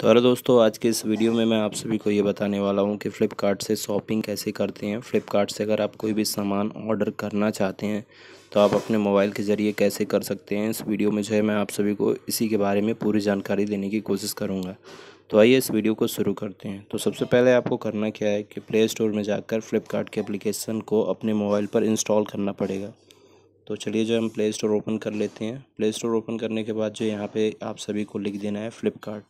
तो हेलो दोस्तों, आज के इस वीडियो में मैं आप सभी को ये बताने वाला हूँ कि फ़्लिपकार्ट से शॉपिंग कैसे करते हैं। फ़्लिपकार्ट से अगर आप कोई भी सामान ऑर्डर करना चाहते हैं तो आप अपने मोबाइल के ज़रिए कैसे कर सकते हैं? इस वीडियो में जो है मैं आप सभी को इसी के बारे में पूरी जानकारी देने की कोशिश करूँगा। तो आइए इस वीडियो को शुरू करते हैं। तो सबसे पहले आपको करना क्या है कि प्ले स्टोर में जाकर फ़्लिपकार्ट के अप्लीकेशन को अपने मोबाइल पर इंस्टॉल करना पड़ेगा। तो चलिए जो हम प्ले स्टोर ओपन कर लेते हैं। प्ले स्टोर ओपन करने के बाद जो यहाँ पे आप सभी को लिख देना है फ़्लिपकार्ट।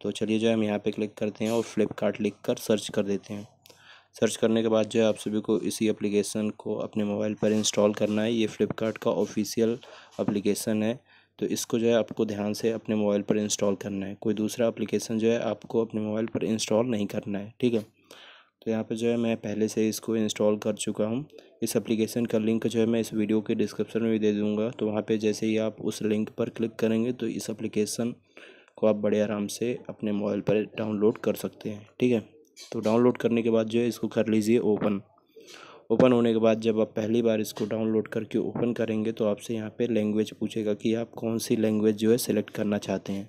तो चलिए जो है हम यहाँ पे क्लिक करते हैं और फ्लिपकार्ट लिख कर सर्च कर देते हैं। सर्च करने के बाद जो है आप सभी को इसी एप्लीकेशन को अपने मोबाइल पर इंस्टॉल करना है। ये फ़्लिपकार्ट का ऑफिशियल एप्लीकेशन है। तो इसको जो है आपको ध्यान से अपने मोबाइल पर इंस्टॉल करना है। कोई दूसरा एप्लीकेशन जो है आपको अपने मोबाइल पर इंस्टॉल नहीं करना है, ठीक है? तो यहाँ पे जो है मैं पहले से इसको इंस्टॉल कर चुका हूँ। इस एप्लीकेशन का लिंक जो है मैं इस वीडियो के डिस्क्रिप्शन में भी दे दूँगा। तो वहाँ पे जैसे ही आप उस लिंक पर क्लिक करेंगे तो इस एप्लीकेशन को आप बड़े आराम से अपने मोबाइल पर डाउनलोड कर सकते हैं, ठीक है? तो डाउनलोड करने के बाद जो है इसको कर लीजिए ओपन। ओपन होने के बाद जब आप पहली बार इसको डाउनलोड करके ओपन करेंगे तो आपसे यहाँ पे लैंग्वेज पूछेगा कि आप कौन सी लैंग्वेज जो है सिलेक्ट करना चाहते हैं।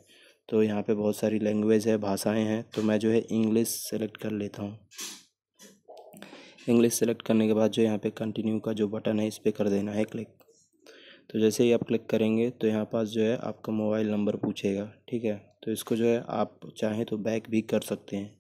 तो यहाँ पे बहुत सारी लैंग्वेज है, भाषाएँ हैं तो मैं जो है इंग्लिश सेलेक्ट कर लेता हूँ। इंग्लिश सेलेक्ट करने के बाद जो यहाँ पे कंटिन्यू का जो बटन है इस पर कर देना है क्लिक। तो जैसे ही आप क्लिक करेंगे तो यहाँ पास जो है आपका मोबाइल नंबर पूछेगा, ठीक है? तो इसको जो है आप चाहें तो बैक भी कर सकते हैं।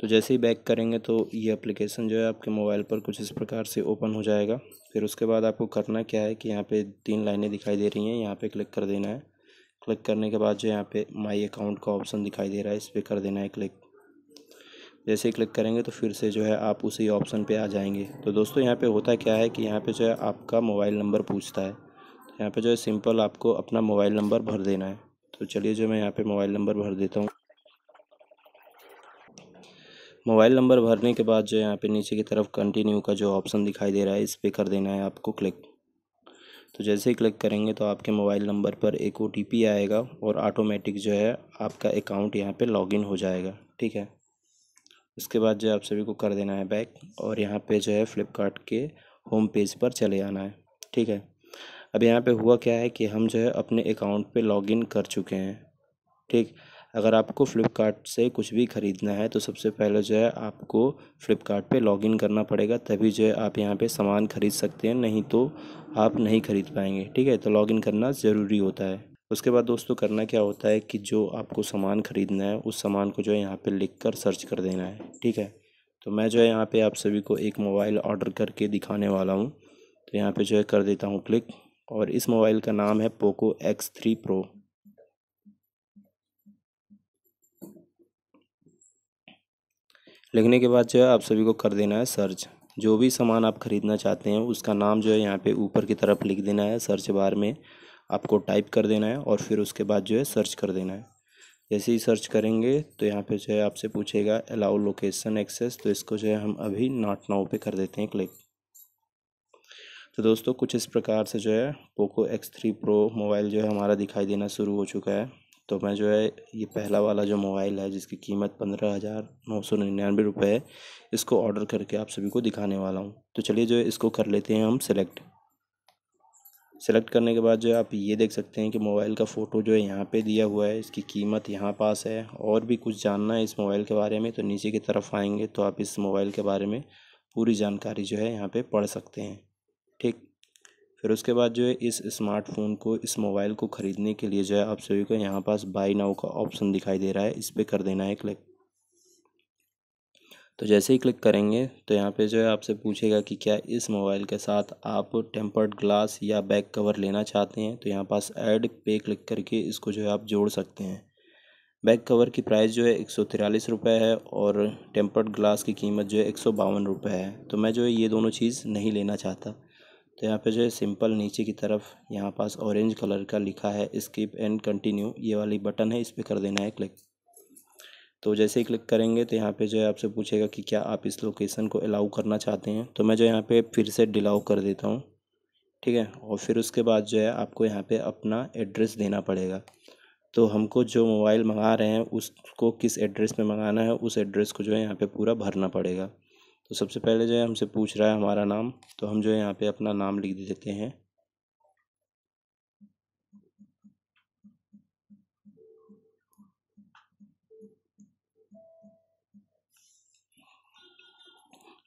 तो जैसे ही बैक करेंगे तो ये एप्लीकेशन जो है आपके मोबाइल पर कुछ इस प्रकार से ओपन हो जाएगा। फिर उसके बाद आपको करना क्या है कि यहाँ पे तीन लाइनें दिखाई दे रही हैं, यहाँ पे क्लिक कर देना है। क्लिक करने के बाद जो यहाँ पे माई अकाउंट का ऑप्शन दिखाई दे रहा है, इस पर कर देना है क्लिक जैसे क्लिक करेंगे तो फिर से जो है आप उसी ऑप्शन पे आ जाएँगे। तो दोस्तों, यहाँ पे होता क्या है कि यहाँ पे जो है आपका मोबाइल नंबर पूछता है। तो यहाँ पे जो है सिंपल आपको अपना मोबाइल नंबर भर देना है। तो चलिए जो मैं यहाँ पे मोबाइल नंबर भर देता हूँ। मोबाइल नंबर भरने के बाद जो यहाँ पे नीचे की तरफ़ कंटिन्यू का जो ऑप्शन दिखाई दे रहा है, इस पर कर देना है आपको क्लिक तो जैसे ही क्लिक करेंगे तो आपके मोबाइल नंबर पर एक ओटीपी आएगा और ऑटोमेटिक जो है आपका अकाउंट यहाँ पे लॉगिन हो जाएगा। ठीक है? उसके बाद जो है आप सभी को कर देना है बैक और यहाँ पे जो है फ़्लिपकार्ट के होम पेज पर चले आना है, ठीक है? अब यहाँ पे हुआ क्या है कि हम जो है अपने अकाउंट पे लॉगिन कर चुके हैं, ठीक? अगर आपको फ़्लिपकार्ट से कुछ भी ख़रीदना है तो सबसे पहले जो है आपको फ़्लिपकार्ट पे लॉगिन करना पड़ेगा, तभी जो है आप यहाँ पे सामान ख़रीद सकते हैं, नहीं तो आप नहीं ख़रीद पाएँगे, ठीक है? तो लॉगिन करना ज़रूरी होता है। उसके बाद दोस्तों करना क्या होता है कि जो आपको सामान ख़रीदना है, उस सामान को जो है यहाँ पे लिख कर सर्च कर देना है, ठीक है? तो मैं जो है यहाँ पे आप सभी को एक मोबाइल ऑर्डर करके दिखाने वाला हूँ। तो यहाँ पे जो है कर देता हूँ क्लिक और इस मोबाइल का नाम है पोको एक्स थ्री प्रो लिखने के बाद जो है आप सभी को कर देना है सर्च जो भी सामान आप ख़रीदना चाहते हैं, उसका नाम जो है यहाँ पे ऊपर की तरफ़ लिख देना है सर्च बार में। आपको टाइप कर देना है और फिर उसके बाद जो है सर्च कर देना है। जैसे ही सर्च करेंगे तो यहाँ पे जो है आपसे पूछेगा अलाउ लोकेशन एक्सेस तो इसको जो है हम अभी नॉट नाउ पे कर देते हैं क्लिक तो दोस्तों, कुछ इस प्रकार से जो है Poco X three pro mobile जो है हमारा दिखाई देना शुरू हो चुका है। तो मैं जो है, ये पहला वाला जो मोबाइल है, जिसकी कीमत पंद्रह हज़ार नौ सौ निन्यानवे रुपये है, इसको ऑर्डर करके आप सभी को दिखाने वाला हूँ। तो चलिए जो है, इसको कर लेते हैं हम सेलेक्ट सेलेक्ट करने के बाद जो है आप ये देख सकते हैं कि मोबाइल का फ़ोटो जो है यहाँ पे दिया हुआ है। इसकी कीमत यहाँ पास है। और भी कुछ जानना है इस मोबाइल के बारे में तो नीचे की तरफ़ आएँगे तो आप इस मोबाइल के बारे में पूरी जानकारी जो है यहाँ पे पढ़ सकते हैं। ठीक? फिर उसके बाद जो है इस स्मार्टफ़ोन को, इस मोबाइल को ख़रीदने के लिए जो है आप सभी को यहाँ पास बाई नाउ का ऑप्शन दिखाई दे रहा है। इस पर कर देना है क्लिक तो जैसे ही क्लिक करेंगे तो यहाँ पे जो है आपसे पूछेगा कि क्या इस मोबाइल के साथ आप टेम्पर्ड ग्लास या बैक कवर लेना चाहते हैं? तो यहाँ पास ऐड पे क्लिक करके इसको जो है आप जोड़ सकते हैं। बैक कवर की प्राइस जो है एक सौ तिरालीस रुपये है और टेम्पर्ड ग्लास की कीमत जो है एक सौ बावन रुपये है। तो मैं जो है ये दोनों चीज़ नहीं लेना चाहता। तो यहाँ पे जो है सिंपल नीचे की तरफ़ यहाँ पास ऑरेंज कलर का लिखा है स्किप एंड कंटिन्यू ये वाली बटन है, इस पर कर देना है क्लिक तो जैसे ही क्लिक करेंगे तो यहाँ पे जो है आपसे पूछेगा कि क्या आप इस लोकेशन को अलाउ करना चाहते हैं। तो मैं जो यहाँ पे फिर से डिलाउ कर देता हूँ, ठीक है? और फिर उसके बाद जो है आपको यहाँ पे अपना एड्रेस देना पड़ेगा। तो हमको जो मोबाइल मंगा रहे हैं, उसको किस एड्रेस में मंगाना है, उस एड्रेस को जो है यहाँ पे पूरा भरना पड़ेगा। तो सबसे पहले जो है हमसे पूछ रहा है हमारा नाम तो हम जो है यहाँ पे अपना नाम लिख देते हैं।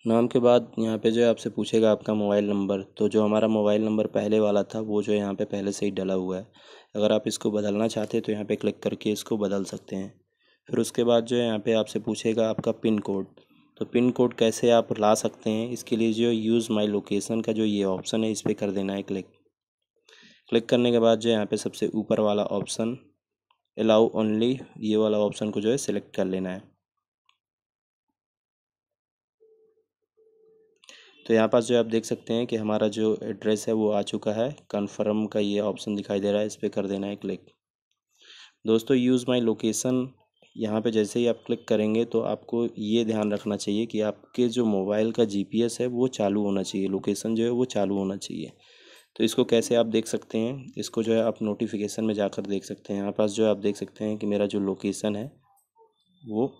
नाम के बाद यहाँ पे जो है आपसे पूछेगा आपका मोबाइल नंबर। तो जो हमारा मोबाइल नंबर पहले वाला था, वो जो है यहाँ पे पहले से ही डला हुआ है। अगर आप इसको बदलना चाहते हैं तो यहाँ पे क्लिक करके इसको बदल सकते हैं। फिर उसके बाद जो है यहाँ पे आपसे पूछेगा आपका पिन कोड। तो पिन कोड कैसे आप ला सकते हैं, इसके लिए जो यूज़ माई लोकेशन का जो ये ऑप्शन है, इस पर कर देना है क्लिक क्लिक करने के बाद जो है यहाँ पर सबसे ऊपर वाला ऑप्शन अलाउ ओनली ये वाला ऑप्शन को जो है सिलेक्ट कर लेना है। तो यहाँ पास जो आप देख सकते हैं कि हमारा जो एड्रेस है वो आ चुका है। कन्फर्म का ये ऑप्शन दिखाई दे रहा है, इस पर कर देना है क्लिक दोस्तों यूज़ माई लोकेशन यहाँ पे जैसे ही आप क्लिक करेंगे तो आपको ये ध्यान रखना चाहिए कि आपके जो मोबाइल का जीपीएस है वो चालू होना चाहिए। लोकेशन जो है वो चालू होना चाहिए। तो इसको कैसे आप देख सकते हैं? इसको जो है आप नोटिफिकेशन में जाकर देख सकते हैं। यहाँ पास जो है आप देख सकते हैं कि मेरा जो लोकेशन है वो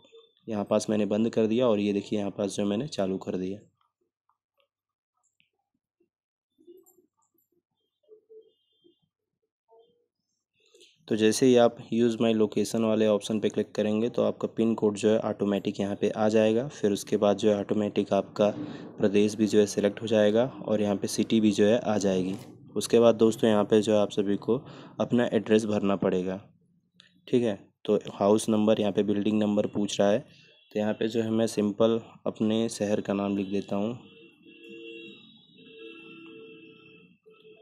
यहाँ पास मैंने बंद कर दिया और ये देखिए यहाँ पास जो मैंने चालू कर दिया। तो जैसे ही आप यूज़ माई लोकेशन वाले ऑप्शन पे क्लिक करेंगे तो आपका पिन कोड जो है ऑटोमेटिक यहाँ पे आ जाएगा। फिर उसके बाद जो है ऑटोमेटिक आपका प्रदेश भी जो है सिलेक्ट हो जाएगा और यहाँ पे सिटी भी जो है आ जाएगी। उसके बाद दोस्तों यहाँ पे जो है आप सभी को अपना एड्रेस भरना पड़ेगा। ठीक है? तो हाउस नंबर यहाँ पे बिल्डिंग नंबर पूछ रहा है। तो यहाँ पे जो है मैं सिंपल अपने शहर का नाम लिख देता हूँ।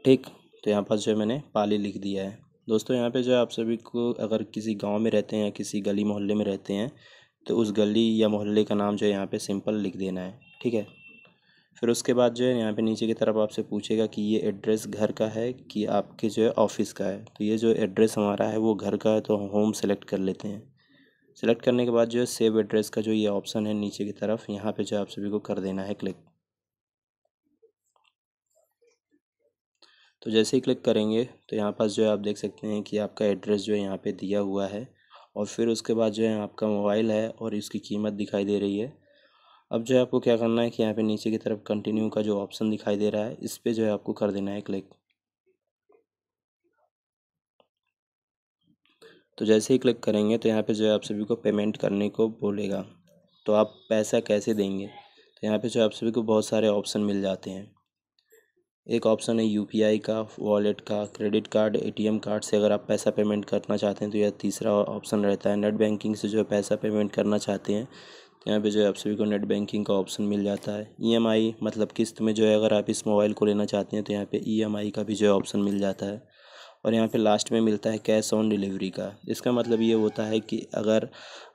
ठीक? तो यहाँ पर जो है मैंने पाली लिख दिया है। दोस्तों, यहाँ पे जो है आप सभी को अगर किसी गाँव में रहते हैं या किसी गली मोहल्ले में रहते हैं तो उस गली या मोहल्ले का नाम जो है यहाँ पे सिंपल लिख देना है, ठीक है? फिर उसके बाद जो है यहाँ पे नीचे की तरफ़ आपसे पूछेगा कि ये एड्रेस घर का है कि आपके जो है ऑफ़िस का है? तो ये जो एड्रेस हमारा है, वो घर का है तो होम सेलेक्ट कर लेते हैं। सेलेक्ट करने के बाद जो है सेव एड्रेस का जो ये ऑप्शन है नीचे की तरफ़, यहाँ पर जो आप सभी को कर देना है क्लिक। तो जैसे ही क्लिक करेंगे तो यहाँ पास जो है आप देख सकते हैं कि आपका एड्रेस जो है यहाँ पे दिया हुआ है। और फिर उसके बाद जो है आपका मोबाइल है और इसकी कीमत दिखाई दे रही है। अब जो है आपको क्या करना है कि यहाँ पे नीचे की तरफ़ कंटिन्यू का जो ऑप्शन दिखाई दे रहा है, इस पर जो है आपको कर देना है क्लिक तो जैसे ही क्लिक करेंगे तो यहाँ पे जो है आप सभी को पेमेंट करने को बोलेगा। तो आप पैसा कैसे देंगे? तो यहाँ पे जो आप सभी को बहुत सारे ऑप्शन मिल जाते हैं। एक ऑप्शन है यूपीआई का वॉलेट का क्रेडिट कार्ड एटीएम कार्ड से अगर आप पैसा पेमेंट करना चाहते हैं तो यह तीसरा ऑप्शन रहता है। नेट बैंकिंग से जो है पैसा पेमेंट करना चाहते हैं तो यहाँ पे जो है आप सभी को नेट बैंकिंग का ऑप्शन मिल जाता है। ईएमआई मतलब किस्त में जो है अगर आप इस मोबाइल को लेना चाहते हैं तो यहाँ पे ईएमआई का भी जो है ऑप्शन मिल जाता है। और यहाँ पे लास्ट में मिलता है कैश ऑन डिलीवरी का। इसका मतलब ये होता है कि अगर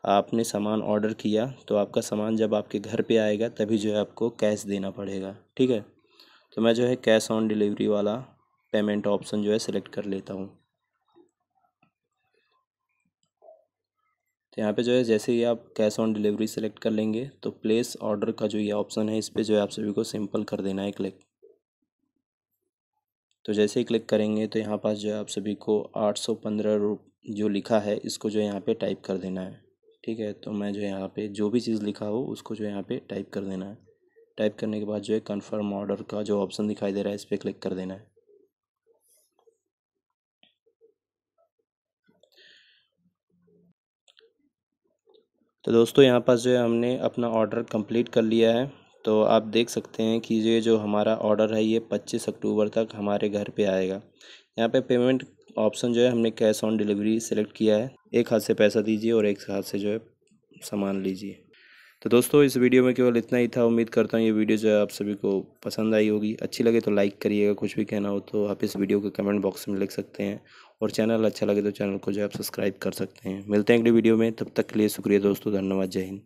आपने सामान ऑर्डर किया तो आपका सामान जब आपके घर पे आएगा, तभी जो है आपको कैश देना पड़ेगा। ठीक है? तो मैं जो है कैश ऑन डिलीवरी वाला पेमेंट ऑप्शन जो है सिलेक्ट कर लेता हूँ। तो यहाँ पे जो है जैसे ही आप कैश ऑन डिलीवरी सेलेक्ट कर लेंगे तो प्लेस ऑर्डर का जो ये ऑप्शन है, इस पर जो है आप सभी को सिंपल कर देना है क्लिक तो जैसे ही क्लिक करेंगे तो यहाँ पास जो है आप सभी को आठ सौ पंद्रह जो लिखा है, इसको जो है यहाँ पे टाइप कर देना है। ठीक है तो मैं जो यहाँ पे जो भी चीज़ लिखा हो, उसको जो यहाँ पे टाइप कर देना है। टाइप करने के बाद जो है कन्फर्म ऑर्डर का जो ऑप्शन दिखाई दे रहा है, इस पर क्लिक कर देना है। तो दोस्तों, यहाँ पास जो है हमने अपना ऑर्डर कंप्लीट कर लिया है। तो आप देख सकते हैं कि ये जो हमारा ऑर्डर है, ये 25 अक्टूबर तक हमारे घर पे आएगा। यहाँ पे पेमेंट ऑप्शन जो है, हमने कैश ऑन डिलीवरी सेलेक्ट किया है। एक हाथ से पैसा दीजिए और एक हाथ से जो है सामान लीजिए। तो दोस्तों, इस वीडियो में केवल इतना ही था। उम्मीद करता हूँ ये वीडियो जो है आप सभी को पसंद आई होगी। अच्छी लगे तो लाइक करिएगा, कुछ भी कहना हो तो आप इस वीडियो को कमेंट बॉक्स में लिख सकते हैं। और चैनल अच्छा लगे तो चैनल को जो है आप सब्सक्राइब कर सकते हैं। मिलते हैं अगली वीडियो में। तब तक के लिए शुक्रिया दोस्तों, धन्यवाद, जय हिंद।